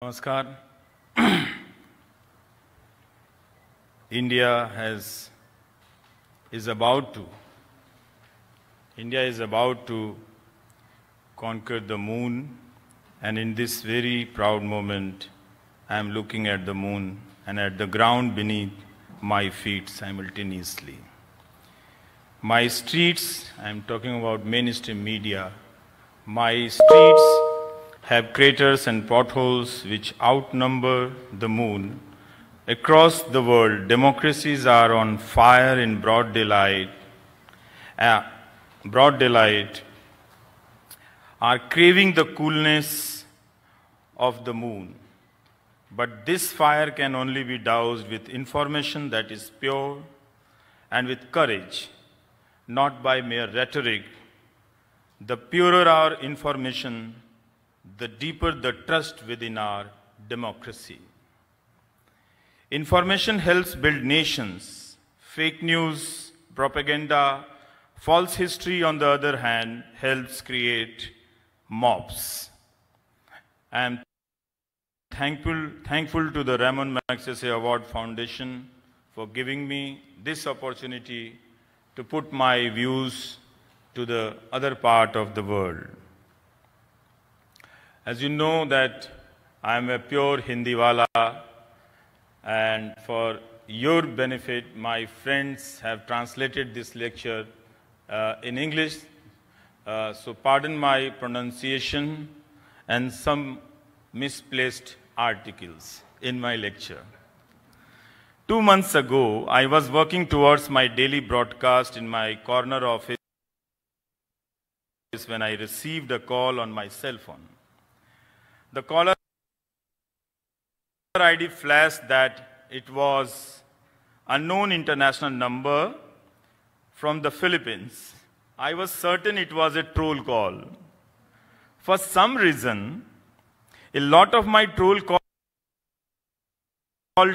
Namaskar. India has is about to India is about to conquer the moon and in this very proud moment I am looking at the moon and at the ground beneath my feet simultaneously. My streets, I am talking about mainstream media, my streets have craters and potholes which outnumber the moon. Across the world, democracies are on fire in broad daylight. Uh, broad daylight are craving the coolness of the moon. But this fire can only be doused with information that is pure and with courage, not by mere rhetoric. The purer our information, the deeper the trust within our democracy. Information helps build nations. Fake news, propaganda, false history, on the other hand, helps create mobs. I am thankful, thankful to the Ramon Magsaysay Award Foundation for giving me this opportunity to put my views to the other part of the world. As you know that I am a pure Hindiwala and for your benefit, my friends have translated this lecture uh, in English. Uh, so pardon my pronunciation and some misplaced articles in my lecture. Two months ago, I was working towards my daily broadcast in my corner office when I received a call on my cell phone. The caller ID flashed that it was unknown international number from the Philippines. I was certain it was a troll call. For some reason, a lot of my troll call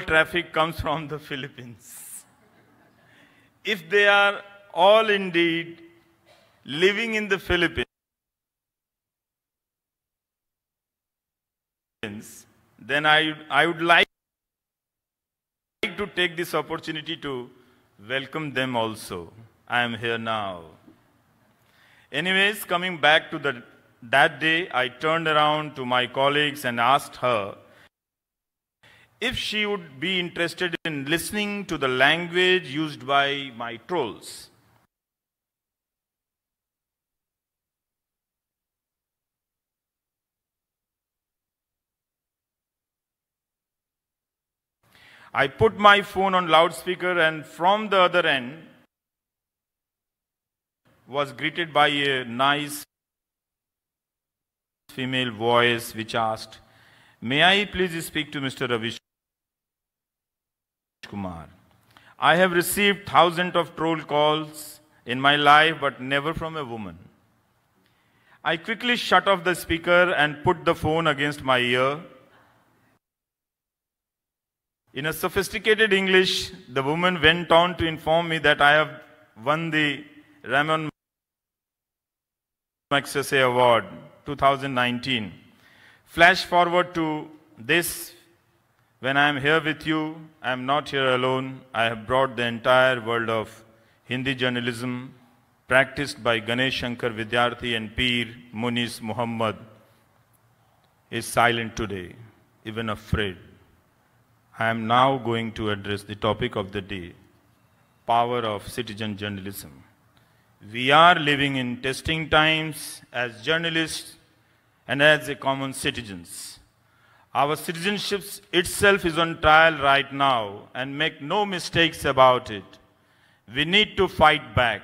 traffic comes from the Philippines. If they are all indeed living in the Philippines, then I, I would like to take this opportunity to welcome them also. I am here now. Anyways, coming back to the, that day, I turned around to my colleagues and asked her if she would be interested in listening to the language used by my trolls. I put my phone on loudspeaker and from the other end was greeted by a nice female voice which asked, May I please speak to Mr. Ravish Kumar? I have received thousands of troll calls in my life, but never from a woman. I quickly shut off the speaker and put the phone against my ear in a sophisticated English, the woman went on to inform me that I have won the Ramon Magsaysay Award 2019. Flash forward to this. When I am here with you, I am not here alone. I have brought the entire world of Hindi journalism practiced by Ganesh Shankar Vidyarthi and Peer Munis Muhammad is silent today, even afraid. I am now going to address the topic of the day power of citizen journalism. We are living in testing times as journalists and as a common citizens. Our citizenship itself is on trial right now, and make no mistakes about it. We need to fight back.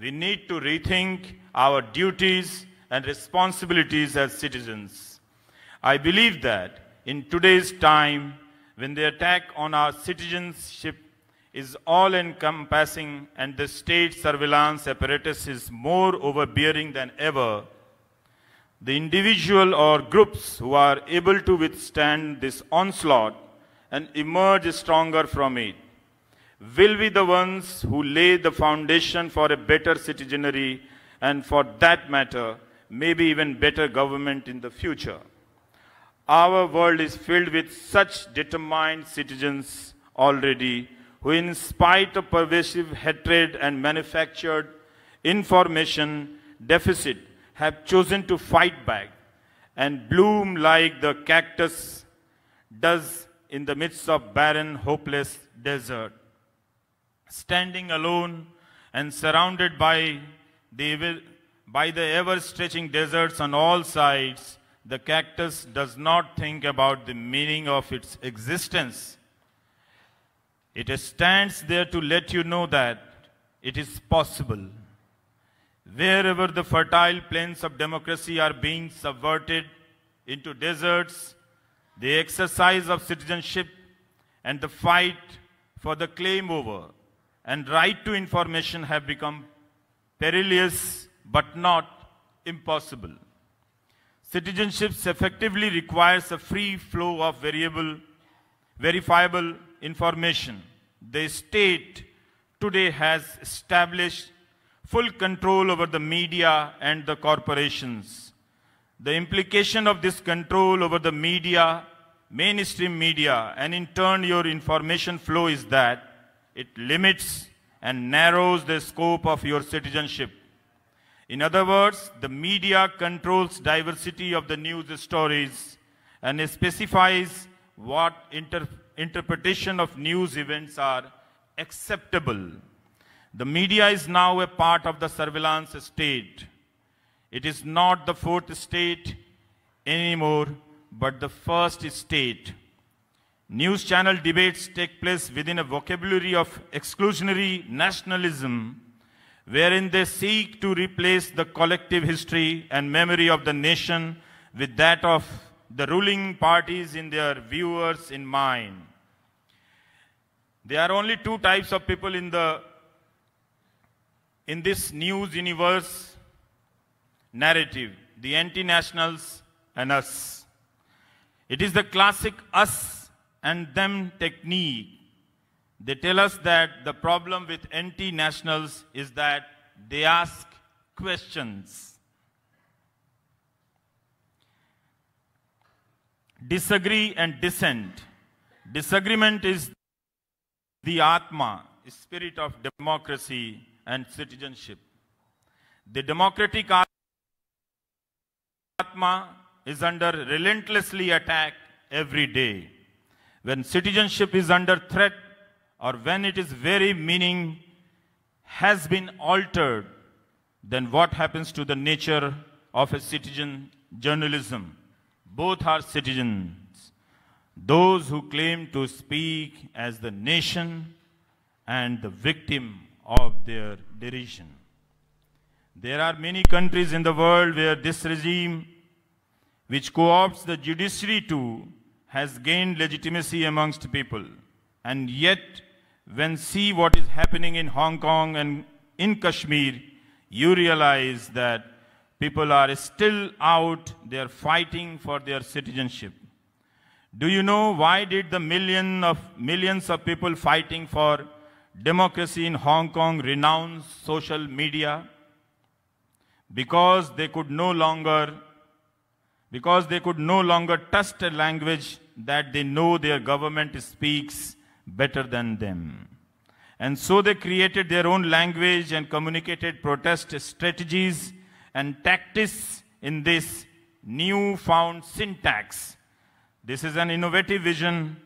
We need to rethink our duties and responsibilities as citizens. I believe that in today's time, when the attack on our citizenship is all encompassing and the state surveillance apparatus is more overbearing than ever, the individual or groups who are able to withstand this onslaught and emerge stronger from it will be the ones who lay the foundation for a better citizenry and for that matter, maybe even better government in the future. Our world is filled with such determined citizens already who, in spite of pervasive hatred and manufactured information deficit, have chosen to fight back and bloom like the cactus does in the midst of barren, hopeless desert. Standing alone and surrounded by the, by the ever stretching deserts on all sides, the cactus does not think about the meaning of its existence. It stands there to let you know that it is possible. Wherever the fertile plains of democracy are being subverted into deserts, the exercise of citizenship and the fight for the claim over and right to information have become perilous but not impossible. Citizenship effectively requires a free flow of variable, verifiable information. The state today has established full control over the media and the corporations. The implication of this control over the media, mainstream media, and in turn your information flow is that it limits and narrows the scope of your citizenship. In other words, the media controls diversity of the news stories and specifies what inter interpretation of news events are acceptable. The media is now a part of the surveillance state. It is not the fourth state anymore, but the first state. News channel debates take place within a vocabulary of exclusionary nationalism, wherein they seek to replace the collective history and memory of the nation with that of the ruling parties in their viewers in mind. There are only two types of people in the in this news universe narrative, the anti-nationals and us. It is the classic us and them technique. They tell us that the problem with anti-nationals is that they ask questions. Disagree and dissent. Disagreement is the Atma, spirit of democracy and citizenship. The democratic Atma is under relentlessly attack every day. When citizenship is under threat or when it is very meaning has been altered, then what happens to the nature of a citizen journalism? Both are citizens those who claim to speak as the nation and the victim of their derision. There are many countries in the world where this regime, which co-opts the judiciary too, has gained legitimacy amongst people. And yet, when see what is happening in Hong Kong and in Kashmir, you realize that people are still out they are fighting for their citizenship. Do you know why did the million of, millions of people fighting for democracy in Hong Kong renounce social media? Because they could no longer, because they could no longer trust a language that they know their government speaks better than them. And so they created their own language and communicated protest strategies and tactics in this new-found syntax this is an innovative vision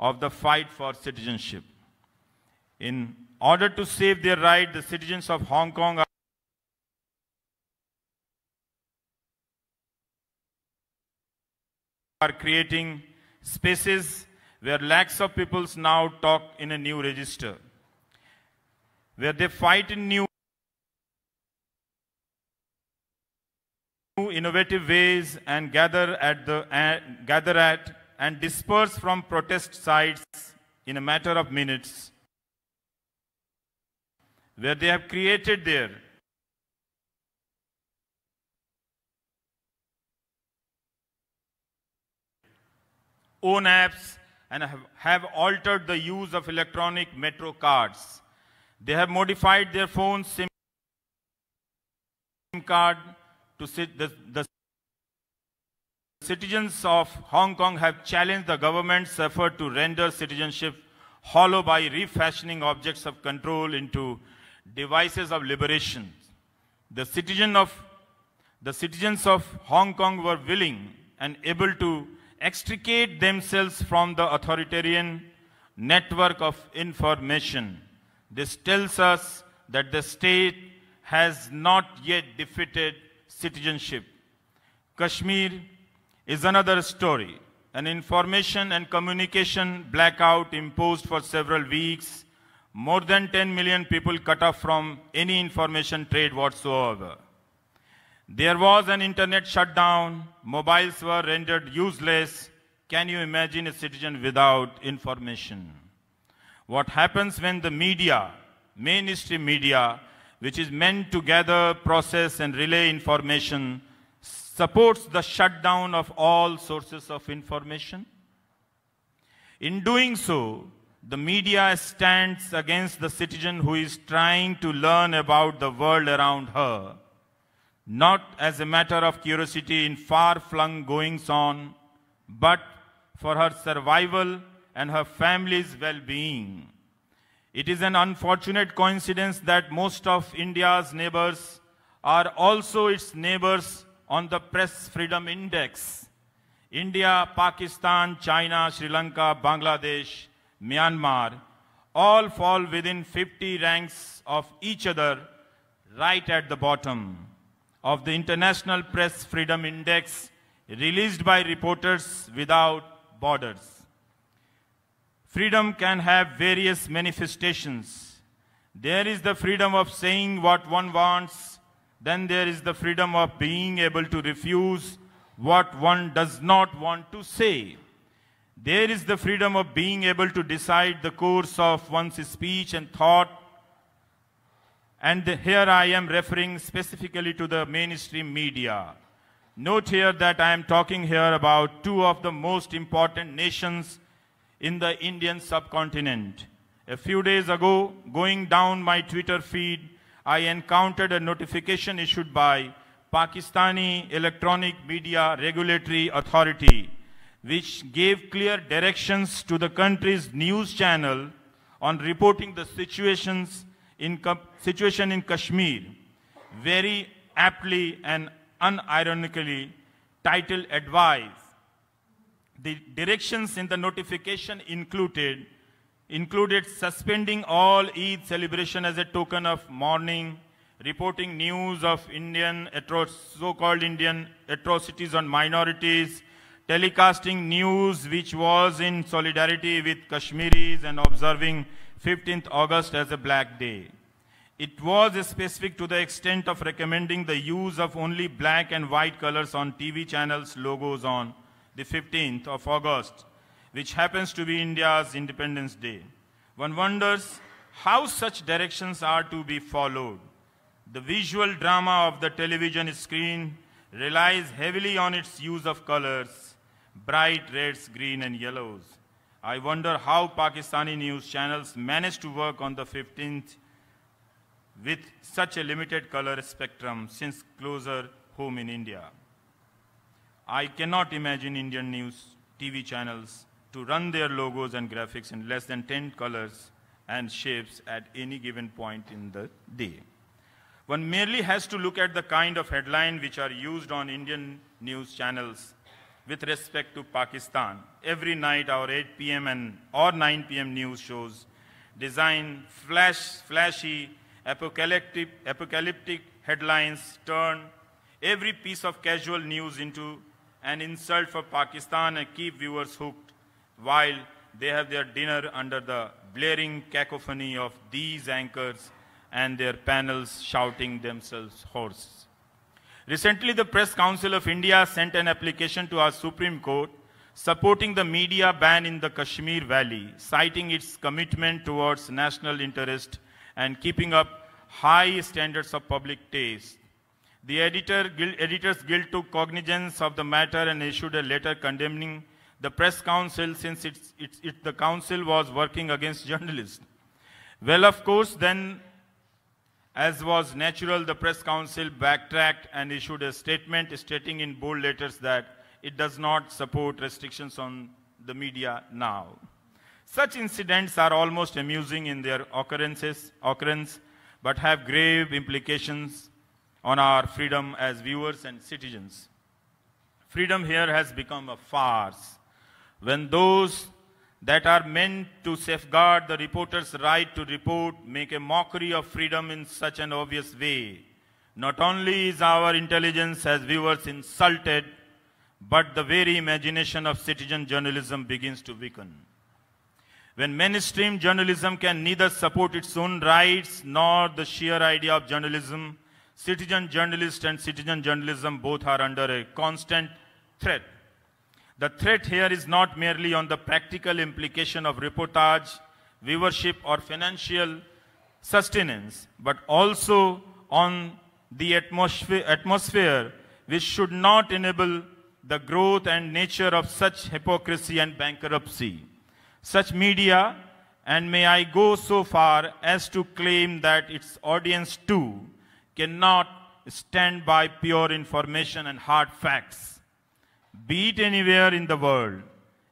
of the fight for citizenship. In order to save their right, the citizens of Hong Kong are creating spaces where lakhs of peoples now talk in a new register, where they fight in new innovative ways and gather at, the, uh, gather at and disperse from protest sites in a matter of minutes, where they have created their own apps and have, have altered the use of electronic metro cards. They have modified their phone SIM card to sit the, the Citizens of Hong Kong have challenged the government's effort to render citizenship hollow by refashioning objects of control into devices of liberation. The, citizen of, the citizens of Hong Kong were willing and able to extricate themselves from the authoritarian network of information. This tells us that the state has not yet defeated citizenship. Kashmir is another story. An information and communication blackout imposed for several weeks, more than 10 million people cut off from any information trade whatsoever. There was an internet shutdown, mobiles were rendered useless. Can you imagine a citizen without information? What happens when the media, mainstream media, which is meant to gather, process, and relay information, supports the shutdown of all sources of information? In doing so, the media stands against the citizen who is trying to learn about the world around her, not as a matter of curiosity in far-flung goings-on, but for her survival and her family's well-being. It is an unfortunate coincidence that most of India's neighbors are also its neighbors on the Press Freedom Index. India, Pakistan, China, Sri Lanka, Bangladesh, Myanmar all fall within 50 ranks of each other right at the bottom of the International Press Freedom Index released by Reporters Without Borders. Freedom can have various manifestations. There is the freedom of saying what one wants. Then there is the freedom of being able to refuse what one does not want to say. There is the freedom of being able to decide the course of one's speech and thought. And here I am referring specifically to the mainstream media. Note here that I am talking here about two of the most important nations in the Indian subcontinent. A few days ago, going down my Twitter feed, I encountered a notification issued by Pakistani Electronic Media Regulatory Authority, which gave clear directions to the country's news channel on reporting the situations in situation in Kashmir, very aptly and unironically titled Advice. The directions in the notification included included suspending all Eid celebration as a token of mourning, reporting news of Indian so-called Indian atrocities on minorities, telecasting news which was in solidarity with Kashmiris and observing 15th August as a black day. It was specific to the extent of recommending the use of only black and white colors on TV channels logos on the 15th of August, which happens to be India's Independence Day. One wonders how such directions are to be followed. The visual drama of the television screen relies heavily on its use of colors, bright reds, green and yellows. I wonder how Pakistani news channels manage to work on the 15th with such a limited color spectrum since closer home in India. I cannot imagine Indian news TV channels to run their logos and graphics in less than 10 colors and shapes at any given point in the day. One merely has to look at the kind of headline which are used on Indian news channels with respect to Pakistan. Every night our 8 p.m. and or 9 p.m. news shows design flash, flashy, apocalyptic, apocalyptic headlines turn every piece of casual news into an insult for Pakistan and keep viewers hooked while they have their dinner under the blaring cacophony of these anchors and their panels shouting themselves hoarse. Recently, the Press Council of India sent an application to our Supreme Court supporting the media ban in the Kashmir Valley, citing its commitment towards national interest and keeping up high standards of public taste. The editor, Guild, Editors Guild took cognizance of the matter and issued a letter condemning the press council since it's, it's, it, the council was working against journalists. Well, of course, then, as was natural, the press council backtracked and issued a statement stating in bold letters that it does not support restrictions on the media now. Such incidents are almost amusing in their occurrences, occurrence, but have grave implications on our freedom as viewers and citizens. Freedom here has become a farce. When those that are meant to safeguard the reporter's right to report make a mockery of freedom in such an obvious way, not only is our intelligence as viewers insulted, but the very imagination of citizen journalism begins to weaken. When mainstream journalism can neither support its own rights nor the sheer idea of journalism, citizen journalist and citizen journalism both are under a constant threat. The threat here is not merely on the practical implication of reportage, viewership, or financial sustenance, but also on the atmosphere, atmosphere which should not enable the growth and nature of such hypocrisy and bankruptcy. Such media, and may I go so far as to claim that its audience too cannot stand by pure information and hard facts. Be it anywhere in the world,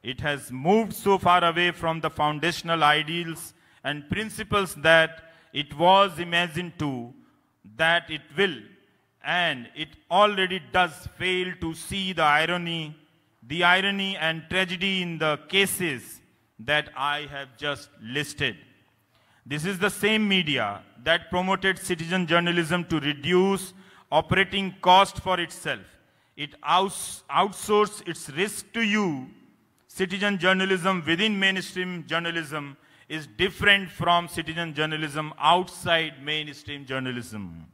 it has moved so far away from the foundational ideals and principles that it was imagined to, that it will and it already does fail to see the irony, the irony and tragedy in the cases that I have just listed. This is the same media that promoted citizen journalism to reduce operating cost for itself. It outs outsourced its risk to you. Citizen journalism within mainstream journalism is different from citizen journalism outside mainstream journalism.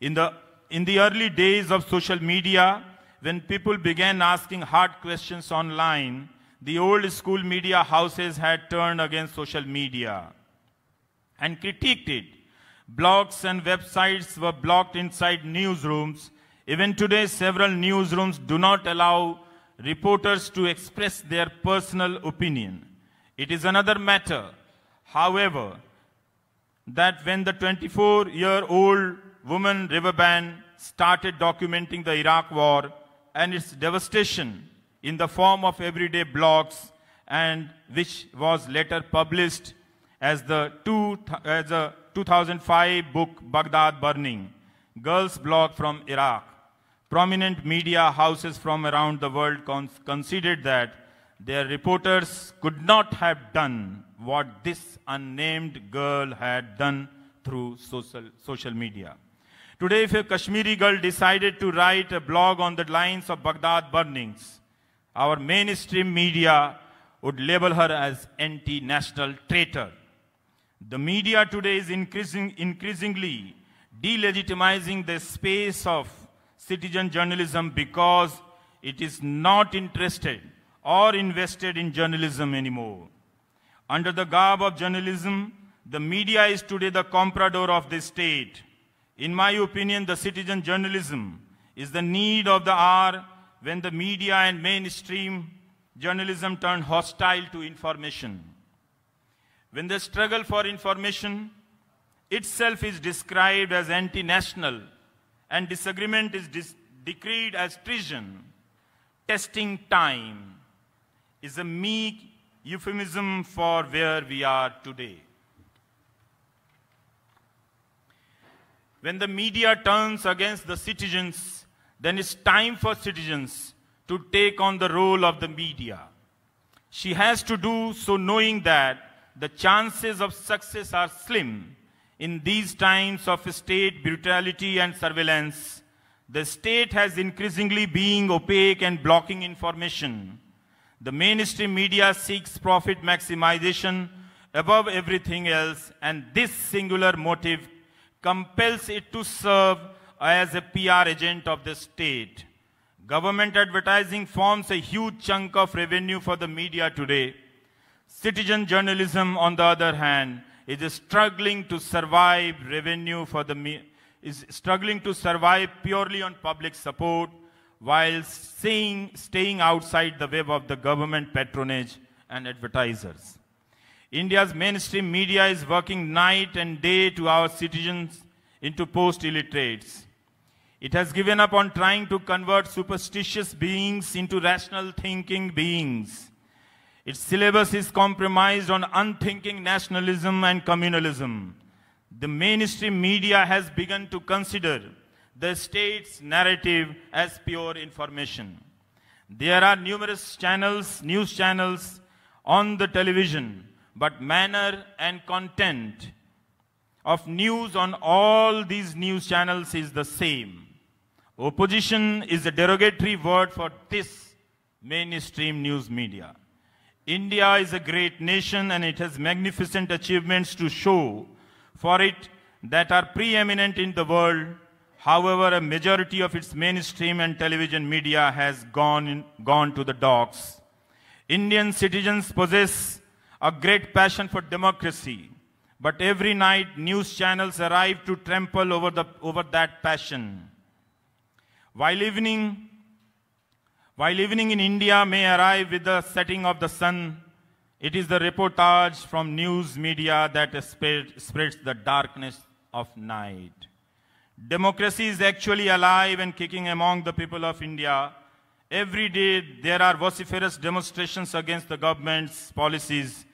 In the in the early days of social media, when people began asking hard questions online, the old school media houses had turned against social media and critiqued it. Blogs and websites were blocked inside newsrooms. Even today, several newsrooms do not allow reporters to express their personal opinion. It is another matter, however, that when the 24 year old woman Riverbend started documenting the Iraq war and its devastation in the form of everyday blogs and which was later published as the, two, as a 2005 book Baghdad Burning, Girls Blog from Iraq. Prominent media houses from around the world con considered that their reporters could not have done what this unnamed girl had done through social, social media. Today, if a Kashmiri girl decided to write a blog on the lines of Baghdad burnings, our mainstream media would label her as anti-national traitor. The media today is increasing, increasingly delegitimizing the space of citizen journalism because it is not interested or invested in journalism anymore. Under the garb of journalism, the media is today the comprador of the state. In my opinion, the citizen journalism is the need of the hour when the media and mainstream journalism turn hostile to information. When the struggle for information itself is described as anti-national and disagreement is decreed as treason, testing time is a meek euphemism for where we are today. When the media turns against the citizens, then it's time for citizens to take on the role of the media. She has to do so knowing that the chances of success are slim. In these times of state brutality and surveillance, the state has increasingly been opaque and blocking information. The mainstream media seeks profit maximization above everything else, and this singular motive compels it to serve as a PR agent of the state. Government advertising forms a huge chunk of revenue for the media today. Citizen journalism, on the other hand, is struggling to survive revenue for the is struggling to survive purely on public support while staying, staying outside the web of the government patronage and advertisers. India's mainstream media is working night and day to our citizens into post-illiterates. It has given up on trying to convert superstitious beings into rational thinking beings. Its syllabus is compromised on unthinking nationalism and communalism. The mainstream media has begun to consider the state's narrative as pure information. There are numerous channels, news channels on the television, but manner and content of news on all these news channels is the same. Opposition is a derogatory word for this mainstream news media. India is a great nation and it has magnificent achievements to show for it that are preeminent in the world. However, a majority of its mainstream and television media has gone, in, gone to the dogs. Indian citizens possess a great passion for democracy, but every night news channels arrive to trample over, the, over that passion. While evening, while evening in India may arrive with the setting of the sun, it is the reportage from news media that spreads the darkness of night. Democracy is actually alive and kicking among the people of India. Every day there are vociferous demonstrations against the government's policies,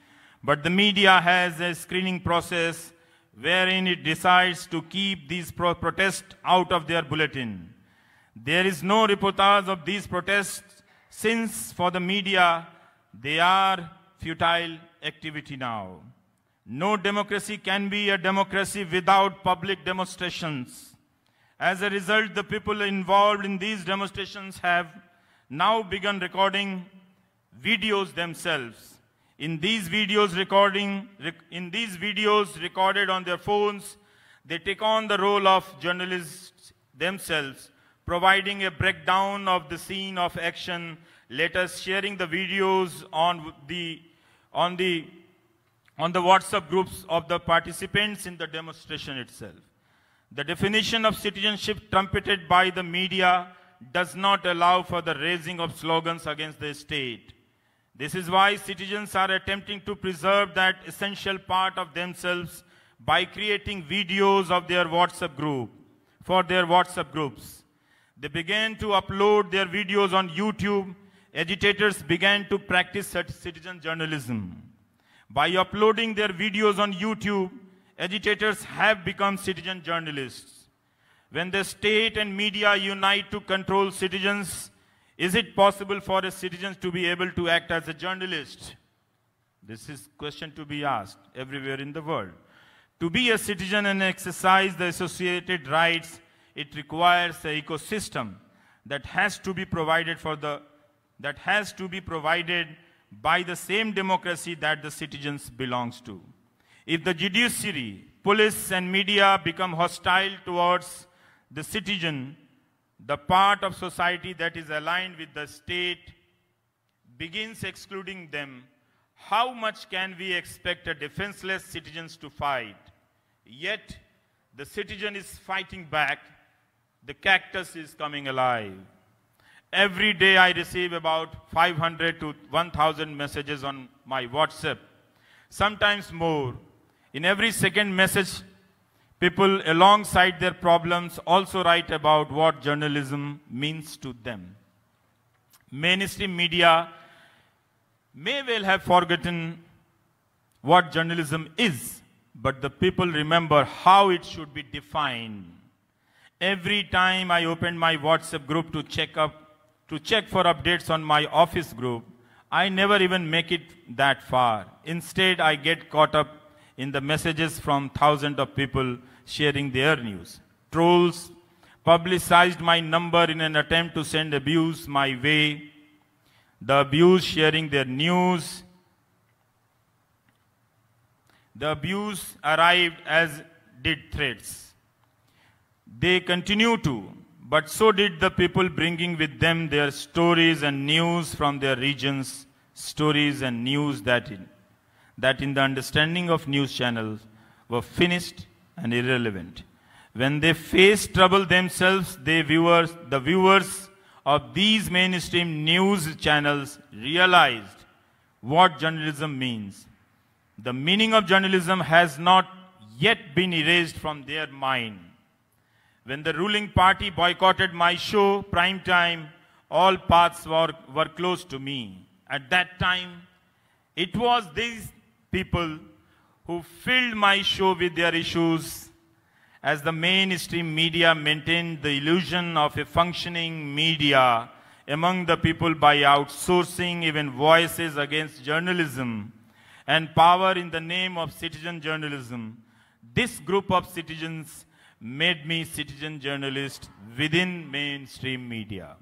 but the media has a screening process wherein it decides to keep these pro protests out of their bulletin. There is no reportage of these protests since for the media they are futile activity now. No democracy can be a democracy without public demonstrations. As a result, the people involved in these demonstrations have now begun recording videos themselves. In these videos recording, in these videos recorded on their phones, they take on the role of journalists themselves providing a breakdown of the scene of action, let us sharing the videos on the, on the, on the WhatsApp groups of the participants in the demonstration itself. The definition of citizenship trumpeted by the media does not allow for the raising of slogans against the state. This is why citizens are attempting to preserve that essential part of themselves by creating videos of their WhatsApp group, for their WhatsApp groups. They began to upload their videos on YouTube. Agitators began to practice citizen journalism. By uploading their videos on YouTube, agitators have become citizen journalists. When the state and media unite to control citizens, is it possible for a citizen to be able to act as a journalist? This is a question to be asked everywhere in the world. To be a citizen and exercise the associated rights it requires an ecosystem that has to be provided for the that has to be provided by the same democracy that the citizens belongs to. If the judiciary, police and media become hostile towards the citizen, the part of society that is aligned with the state begins excluding them, how much can we expect a defenseless citizens to fight? Yet, the citizen is fighting back the cactus is coming alive. Every day I receive about 500 to 1000 messages on my WhatsApp, sometimes more. In every second message, people alongside their problems also write about what journalism means to them. Mainstream media may well have forgotten what journalism is, but the people remember how it should be defined. Every time I open my WhatsApp group to check up, to check for updates on my office group, I never even make it that far. Instead, I get caught up in the messages from thousands of people sharing their news. Trolls publicized my number in an attempt to send abuse my way. The abuse sharing their news. The abuse arrived as did threats. They continue to, but so did the people bringing with them their stories and news from their regions, stories and news that in, that in the understanding of news channels were finished and irrelevant. When they faced trouble themselves, they viewers, the viewers of these mainstream news channels realized what journalism means. The meaning of journalism has not yet been erased from their mind. When the ruling party boycotted my show, prime time, all paths were, were closed to me. At that time, it was these people who filled my show with their issues as the mainstream media maintained the illusion of a functioning media among the people by outsourcing even voices against journalism and power in the name of citizen journalism. This group of citizens made me citizen journalist within mainstream media.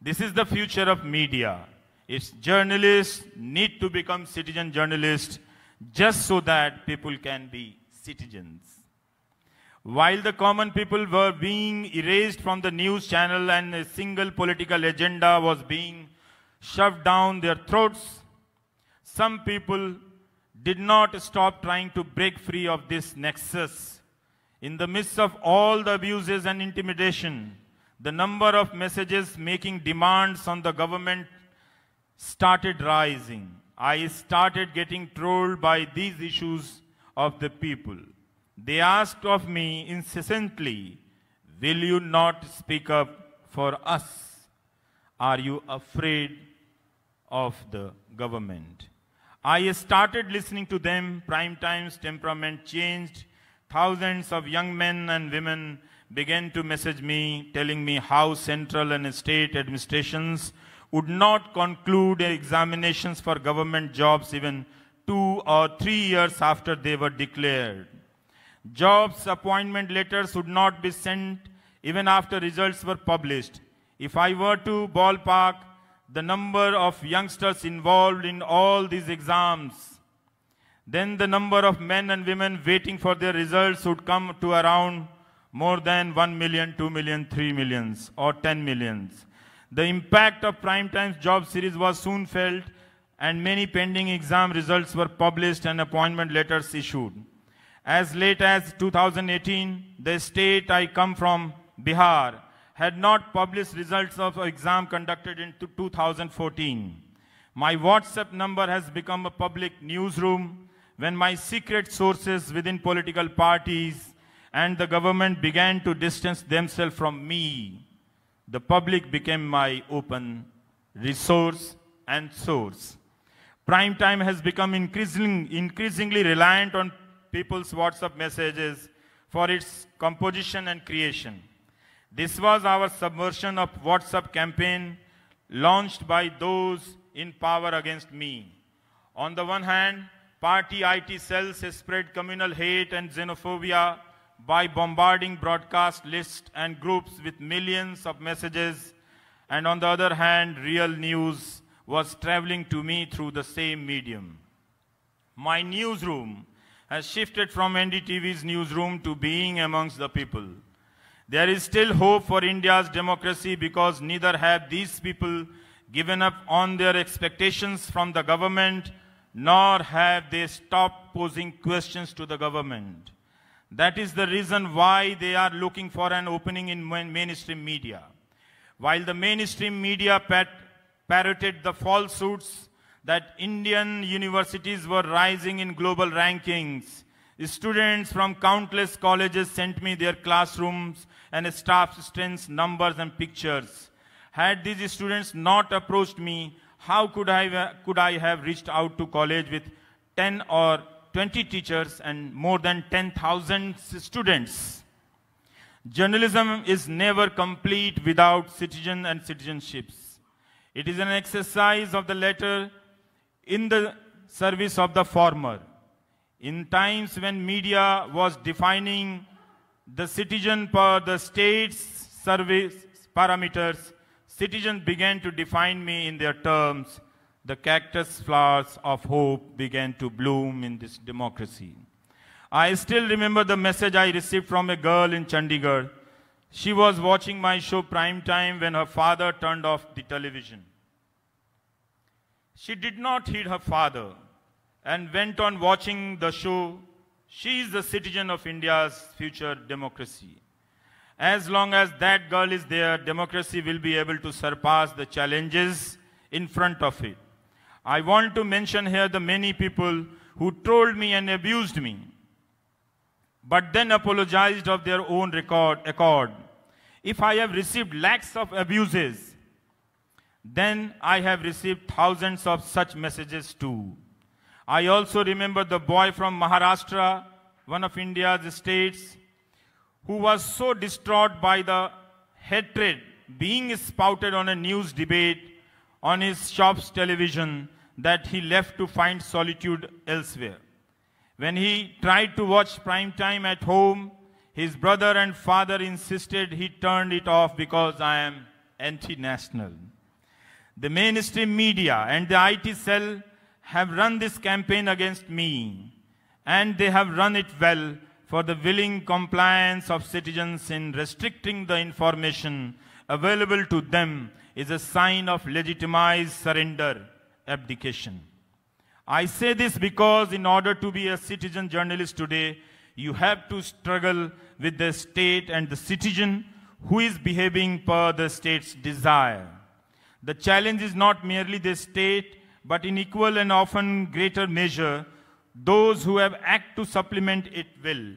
This is the future of media. Its journalists need to become citizen journalists just so that people can be citizens. While the common people were being erased from the news channel and a single political agenda was being shoved down their throats, some people did not stop trying to break free of this nexus. In the midst of all the abuses and intimidation, the number of messages making demands on the government started rising. I started getting trolled by these issues of the people. They asked of me incessantly, Will you not speak up for us? Are you afraid of the government? I started listening to them. Prime time's temperament changed. Thousands of young men and women began to message me, telling me how central and state administrations would not conclude examinations for government jobs even two or three years after they were declared. Jobs appointment letters would not be sent even after results were published. If I were to ballpark the number of youngsters involved in all these exams, then the number of men and women waiting for their results would come to around more than 1 million, 2 million, 3 millions, or 10 millions. The impact of prime time's job series was soon felt, and many pending exam results were published and appointment letters issued. As late as 2018, the state I come from, Bihar, had not published results of exam conducted in 2014. My WhatsApp number has become a public newsroom when my secret sources within political parties and the government began to distance themselves from me, the public became my open resource and source. Prime time has become increasingly, increasingly reliant on people's WhatsApp messages for its composition and creation. This was our subversion of WhatsApp campaign launched by those in power against me. On the one hand, party IT cells spread communal hate and xenophobia by bombarding broadcast lists and groups with millions of messages, and on the other hand, real news was traveling to me through the same medium. My newsroom has shifted from NDTV's newsroom to being amongst the people. There is still hope for India's democracy because neither have these people given up on their expectations from the government, nor have they stopped posing questions to the government. That is the reason why they are looking for an opening in mainstream media. While the mainstream media parroted the falsehoods that Indian universities were rising in global rankings, students from countless colleges sent me their classrooms and staff strengths, numbers and pictures. Had these students not approached me, how could I, could I have reached out to college with 10 or 20 teachers and more than 10,000 students. Journalism is never complete without citizen and citizenships. It is an exercise of the latter in the service of the former. In times when media was defining the citizen per the state's service parameters, citizens began to define me in their terms the cactus flowers of hope began to bloom in this democracy. I still remember the message I received from a girl in Chandigarh. She was watching my show prime time when her father turned off the television. She did not heed her father and went on watching the show. She is the citizen of India's future democracy. As long as that girl is there, democracy will be able to surpass the challenges in front of it. I want to mention here the many people who trolled me and abused me. but then apologized of their own record, accord. If I have received lakhs of abuses, then I have received thousands of such messages too. I also remember the boy from Maharashtra, one of India's states, who was so distraught by the hatred being spouted on a news debate on his shop's television that he left to find solitude elsewhere. When he tried to watch prime time at home, his brother and father insisted he turned it off because I am anti-national. The mainstream media and the IT cell have run this campaign against me, and they have run it well for the willing compliance of citizens in restricting the information available to them is a sign of legitimized surrender, abdication. I say this because in order to be a citizen journalist today, you have to struggle with the state and the citizen who is behaving per the state's desire. The challenge is not merely the state, but in equal and often greater measure, those who have act to supplement it will.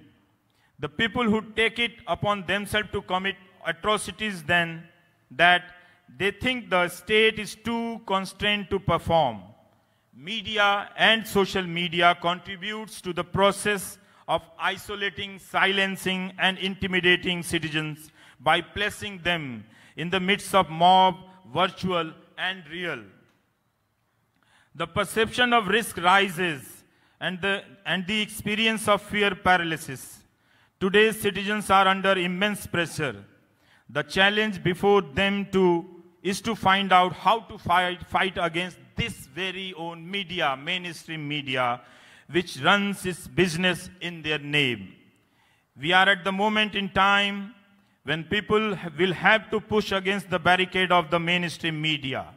The people who take it upon themselves to commit atrocities then that they think the state is too constrained to perform. Media and social media contributes to the process of isolating, silencing and intimidating citizens by placing them in the midst of mob virtual and real. The perception of risk rises and the, and the experience of fear paralysis. Today's citizens are under immense pressure. The challenge before them to, is to find out how to fight, fight against this very own media, mainstream media, which runs its business in their name. We are at the moment in time when people will have to push against the barricade of the mainstream media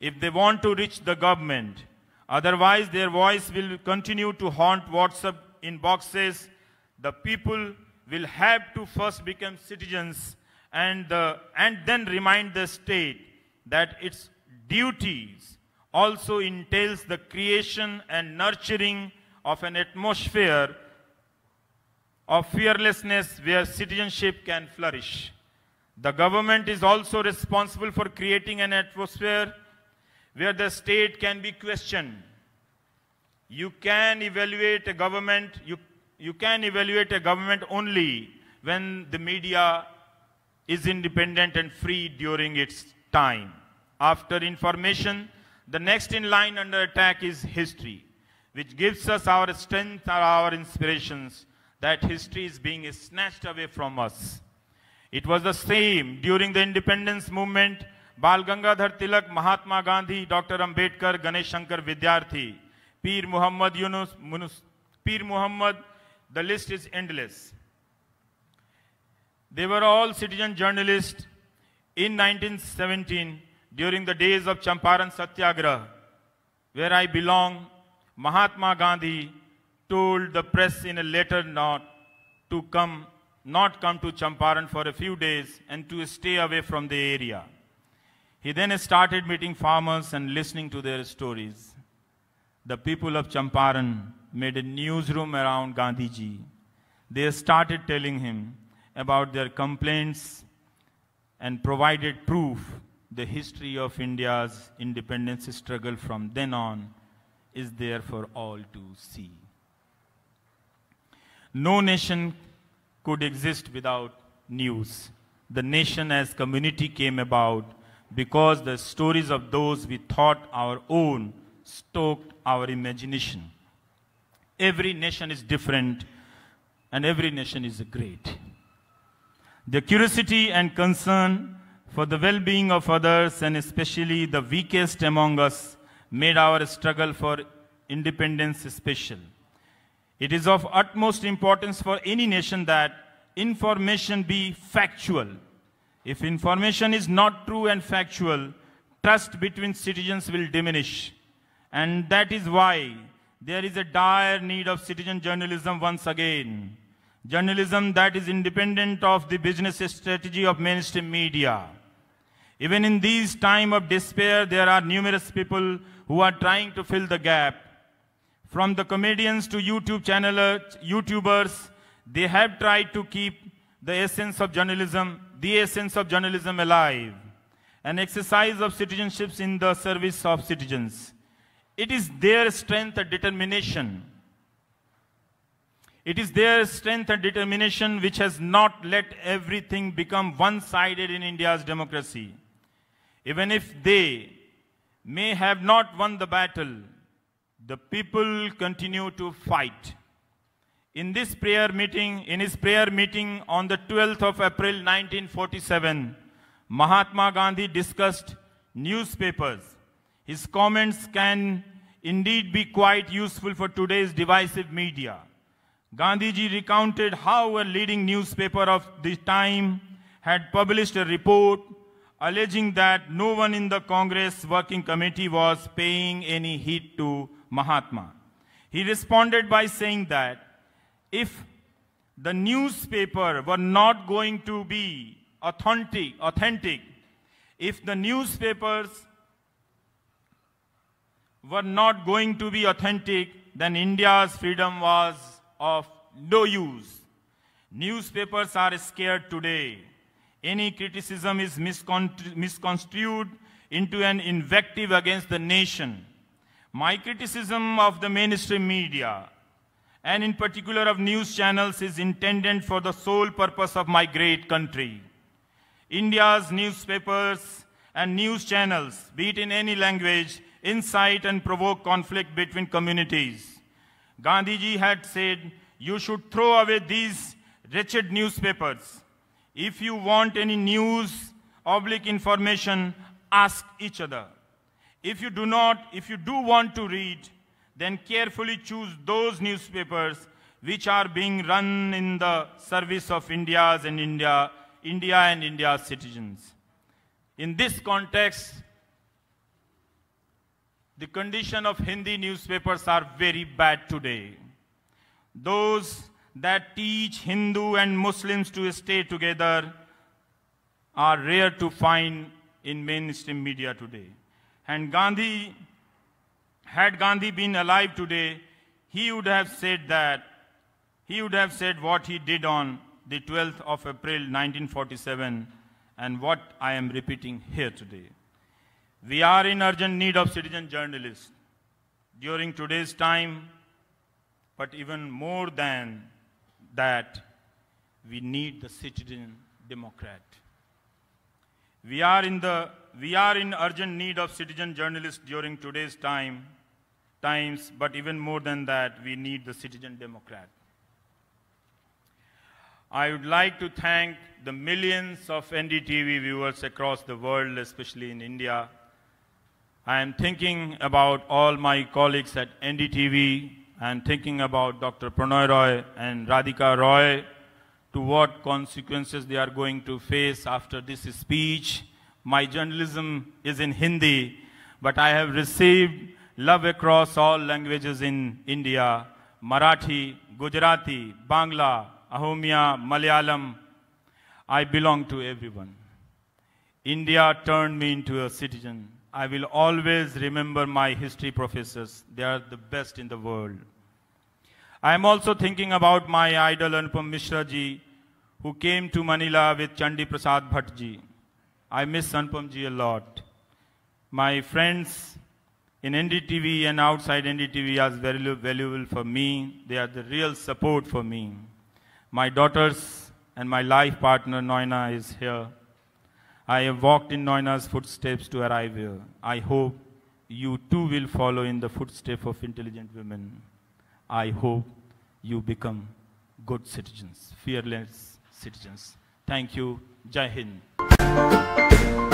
if they want to reach the government. Otherwise, their voice will continue to haunt WhatsApp inboxes. The people will have to first become citizens and, the, and then remind the state that its duties also entails the creation and nurturing of an atmosphere of fearlessness where citizenship can flourish. The government is also responsible for creating an atmosphere where the state can be questioned. You can evaluate a government, you, you can evaluate a government only when the media is independent and free during its time. After information, the next in line under attack is history, which gives us our strength or our inspirations that history is being snatched away from us. It was the same during the independence movement. Bal Gangadhar Tilak, Mahatma Gandhi, Dr. Ambedkar, Ganesh Shankar Vidyarthi, Peer Muhammad Yunus, Munus, Peer Muhammad, the list is endless. They were all citizen journalists in 1917 during the days of Champaran Satyagraha, where I belong. Mahatma Gandhi told the press in a letter not to come, not come to Champaran for a few days and to stay away from the area. He then started meeting farmers and listening to their stories. The people of Champaran made a newsroom around Gandhiji. They started telling him about their complaints and provided proof the history of India's independence struggle from then on is there for all to see. No nation could exist without news. The nation as community came about because the stories of those we thought our own stoked our imagination. Every nation is different and every nation is great. The curiosity and concern for the well-being of others and especially the weakest among us made our struggle for independence special. It is of utmost importance for any nation that information be factual. If information is not true and factual, trust between citizens will diminish. And that is why there is a dire need of citizen journalism once again. Journalism that is independent of the business strategy of mainstream media. Even in these time of despair, there are numerous people who are trying to fill the gap from the comedians to YouTube channelers, YouTubers, they have tried to keep the essence of journalism, the essence of journalism alive, an exercise of citizenships in the service of citizens. It is their strength and determination. It is their strength and determination which has not let everything become one-sided in India's democracy. Even if they may have not won the battle, the people continue to fight. In this prayer meeting, in his prayer meeting on the 12th of April 1947, Mahatma Gandhi discussed newspapers. His comments can indeed be quite useful for today's divisive media. Gandhiji recounted how a leading newspaper of the time had published a report alleging that no one in the Congress working committee was paying any heed to Mahatma. He responded by saying that if the newspaper were not going to be authentic, authentic, if the newspapers were not going to be authentic, then India's freedom was of no use. Newspapers are scared today. Any criticism is misconstrued into an invective against the nation. My criticism of the mainstream media, and in particular of news channels, is intended for the sole purpose of my great country. India's newspapers and news channels, be it in any language, incite and provoke conflict between communities. Gandhiji had said, you should throw away these wretched newspapers. If you want any news, oblique information, ask each other. If you do not, if you do want to read, then carefully choose those newspapers which are being run in the service of India's and India, India and India's citizens. In this context, the condition of Hindi newspapers are very bad today. Those that teach Hindu and Muslims to stay together are rare to find in mainstream media today. And Gandhi, had Gandhi been alive today, he would have said that, he would have said what he did on the 12th of April 1947 and what I am repeating here today. We are in urgent need of citizen journalists. During today's time, but even more than that, we need the citizen democrat. We are in the we are in urgent need of citizen journalists during today's time times, but even more than that, we need the citizen democrat. I would like to thank the millions of NDTV viewers across the world, especially in India. I am thinking about all my colleagues at NDTV, and thinking about Dr. Prannoy Roy and Radhika Roy to what consequences they are going to face after this speech. My journalism is in Hindi, but I have received love across all languages in India, Marathi, Gujarati, Bangla, Ahomia, Malayalam. I belong to everyone. India turned me into a citizen. I will always remember my history professors. They are the best in the world. I am also thinking about my idol Anupam Mishra ji, who came to Manila with Chandi Prasad ji. I miss Anupam ji a lot. My friends in NDTV and outside NDTV are very valuable for me. They are the real support for me. My daughters and my life partner Noina is here. I have walked in Noina's footsteps to arrive here. I hope you too will follow in the footsteps of intelligent women. I hope you become good citizens, fearless citizens. Thank you. Jai Hind.